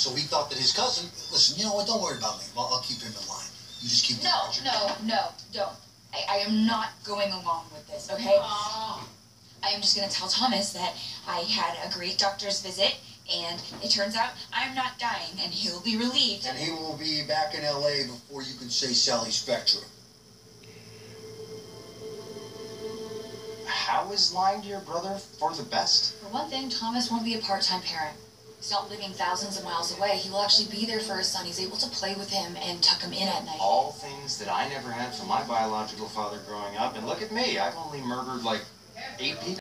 So he thought that his cousin, listen, you know what, don't worry about me. I'll, I'll keep him in line. You just keep No, no, no, don't. I, I am not going along with this, okay? I am just gonna tell Thomas that I had a great doctor's visit and it turns out I'm not dying and he'll be relieved. And he will be back in LA before you can say Sally Spectra. How is lying to your brother for the best? For one thing, Thomas won't be a part-time parent. He's not living thousands of miles away. He will actually be there for his son. He's able to play with him and tuck him in at night. All things that I never had from my biological father growing up. And look at me, I've only murdered like eight people.